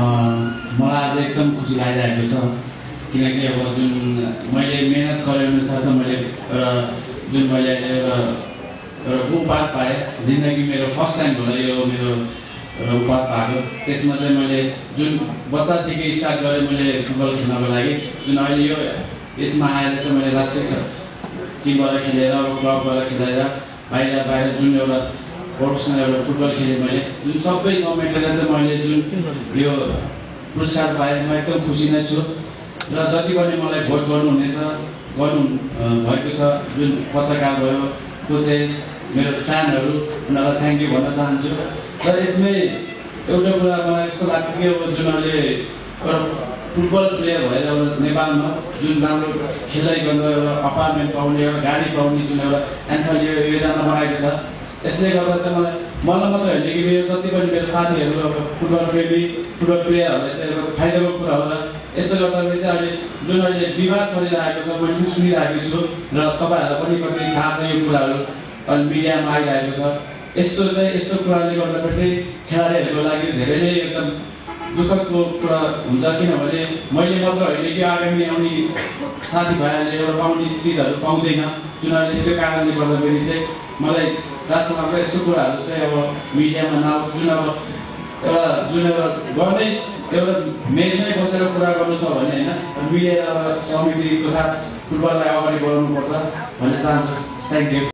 मलाई आज एकदम खुसी लागिरहेको छ। किनकि अब जुन मैले मिहिनेत गरे अनुसार चाहिँ मैले एउटा जुन मैले अहिले एउटा एउटा उपहार पाएँ। जिन्दगी मेरो फर्स्ट टाइम होला यो मेरो एउटा उपहार पाएको। त्यसमा चाहिँ मैले जुन बच्चादेखि स्टार्ट गरेँ मैले फुटबल खेल्नको लागि जुन अहिले यो यसमा आएर चाहिँ मैले राष्ट्रिय टिमबाट खेलेर क्लबबाट खेलेर बाहिर बाहिर जुन एउटा प्रोफेसनल एउटा फुटबल खेलेँ मैले। जुन सबै समेटेर चाहिँ मैले जुन यो पुरस्कार पाएँ म एकदम खुसी नै छु। र जति पनि मलाई भोट गर्नुहुनेछ गर्नु भएको छ जुन पत्रकार भयो कोचेस मेरो फ्यानहरू उनीहरूलाई थ्याङ्क यू भन्न चाहन्छु। र यसमै एउटा कुरा मलाई यस्तो लाग्छ कि अब जुन अहिले एउटा फुटबल प्लेयर भएर एउटा नेपालमा जुन राम्रो खेल्दै गर्दा एउटा अपार्टमेन्ट पाउने एउटा गाडी पाउने जुन एउटा एन्थल यो योजना बनाएको छ यसले गर्दा चाहिँ मलाई मलाई मात्रै होइन कि मेरो जति पनि मेरो साथीहरू अब फुटबल प्रेमी फुटबल प्लेयरहरूलाई चाहिँ एउटा फाइदाको कुरा होला। यसले गर्दाखेरि चाहिँ अहिले जुन अहिले विवाद चलिरहेको छ मैले पनि सुनिरहेको छु र तपाईँहरूलाई पनि कति थाहा छ यो कुराहरू अहिले मिडियामा आइरहेको छ। यस्तो चाहिँ यस्तो कुराले गर्दाखेरि चाहिँ खेलाडीहरूको लागि धेरै नै एकदम दुःखको कुरा हुन्छ किनभने मैले मात्र होइन कि आगामी आउने साथीभाइहरूले एउटा पाउने चिजहरू पाउँदैन। अहिले त्यो कारणले गर्दाखेरि चाहिँ मलाई जहाँसम्म लाग्छ यस्तो कुराहरू चाहिँ अब मिडियामा नआओस् जुन अब एउटा जुन एउटा गर्दै एउटा मेचमै बसेर कुरा गर्नु छ भने होइन मिलेर समितिको साथ फुटबललाई अगाडि बढाउनुपर्छ भन्ने चाहन्छु। Thank you